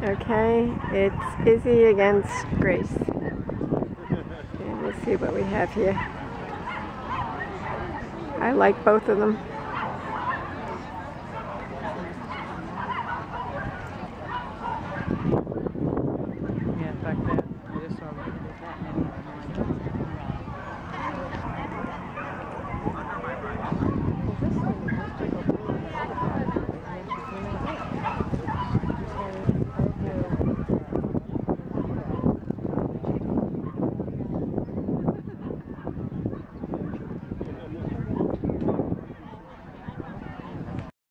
Okay, it's Izzy against Grace. And we'll see what we have here. I like both of them.